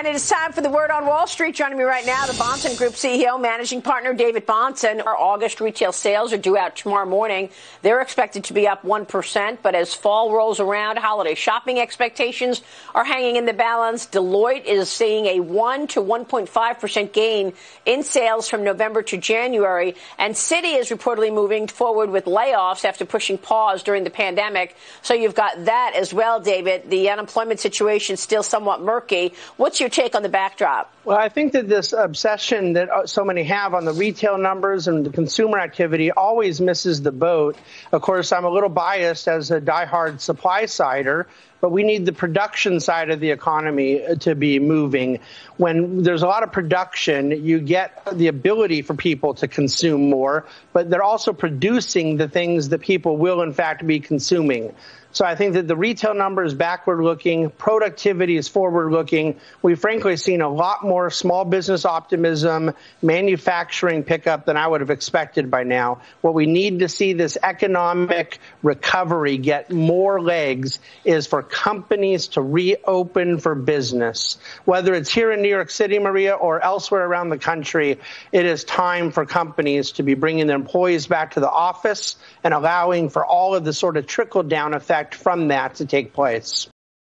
And it is time for the word on Wall Street. Joining me right now, the Bahnsen Group CEO, managing partner David Bahnsen. Our August retail sales are due out tomorrow morning. They're expected to be up 1%, but as fall rolls around, holiday shopping expectations are hanging in the balance. Deloitte is seeing a 1 to 1.5% gain in sales from November to January. And Citi is reportedly moving forward with layoffs after pushing pause during the pandemic. So you've got that as well, David. The unemployment situation still somewhat murky. What's your take on the backdrop? Well, I think that this obsession that uh, so many have on the retail numbers and the consumer activity always misses the boat. Of course, I'm a little biased as a diehard supply sider, but we need the production side of the economy uh, to be moving. When there's a lot of production, you get the ability for people to consume more, but they're also producing the things that people will, in fact, be consuming. So I think that the retail number is backward looking, productivity is forward looking. We've frankly seen a lot more small business optimism, manufacturing pickup than I would have expected by now. What we need to see this economic recovery get more legs is for companies to reopen for business. Whether it's here in New York City, Maria, or elsewhere around the country, it is time for companies to be bringing their employees back to the office and allowing for all of the sort of trickle down effect from that to take place.